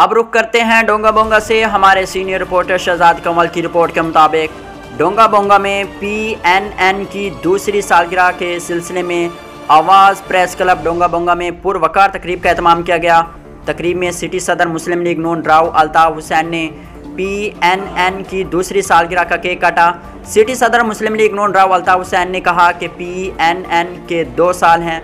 اب رک کرتے ہیں ڈونگا بونگا سے۔ ہمارے سینئر رپورٹر شہزاد کمل کی رپورٹ کے مطابق ڈونگا بونگا میں پی این این کی دوسری سالگرہ کے سلسلے میں آواز پریس کلب ڈونگا بونگا میں پر وقار تقریب کا اہتمام کیا گیا۔ تقریب میں سٹی صدر مسلم لیگ نون راؤ الطاف حسین نے پی این این کی دوسری سالگرہ کا کیک کاٹا۔ سٹی صدر مسلم لیگ نون راؤ الطاف حسین نے کہا کہ پی این این کے دو سال ہیں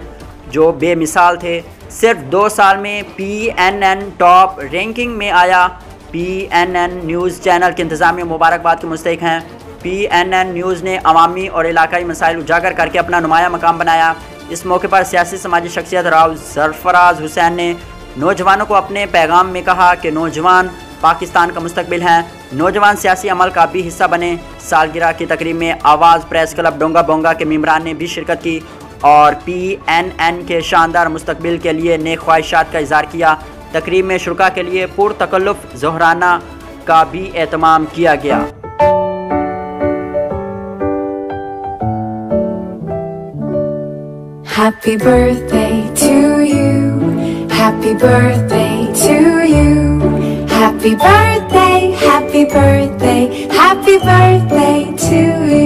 جو بے مثال تھے۔ صرف دو سال میں P N N top ranking میں آیا۔ P N N news channel کے انتظامیہ مبارکباد کے مستحق ہیں۔ پی این این نیوز نے عوامی اور علاقائی مسائل اجاگر کر کے اپنا نمایاں مقام بنایا۔ اس موقع پر سیاسی سماجی شخصیت راؤ سرفراز حسین نے نوجوانوں کو اپنے پیغام میں کہا کہ نوجوان پاکستان کا مستقبل ہیں۔ نوجوان سیاسی عمل کا بھی حصہ بنے۔ سالگرہ کی تقریب میں آواز پریس کلب ڈونگا بونگا کے ممبران نے بھی شرکت کی۔ اور پی این این کے شاندار مستقبل کے لیے نیک خواہشات کا اظہار کیا تقریب میں شرکا کے لیے پر تکلف زہرانہ کا بھی اہتمام کیا گیا Happy birthday to you. Happy birthday to you. Happy birthday, happy birthday, happy birthday to you.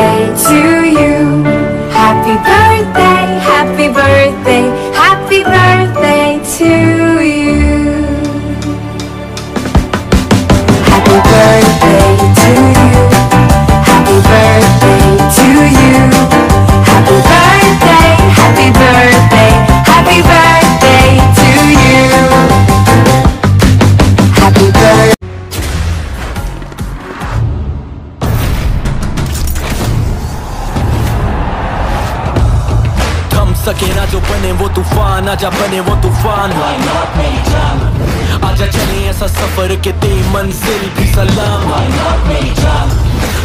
سکے نہ جو بنے وہ طوفان آجا بنے وہ طوفان۔ آجا چلے ایسا سفر کے دے منزل بھی سلام۔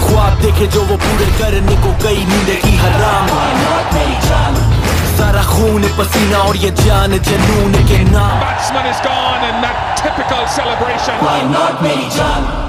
خواب دیکھے جو وہ پورے کرنے کو گئی نیندے کی حرام۔ سارا خون پسینہ اور یہ جان جنون کے نام۔ Batsman is gone and that typical celebration. Why not میری جان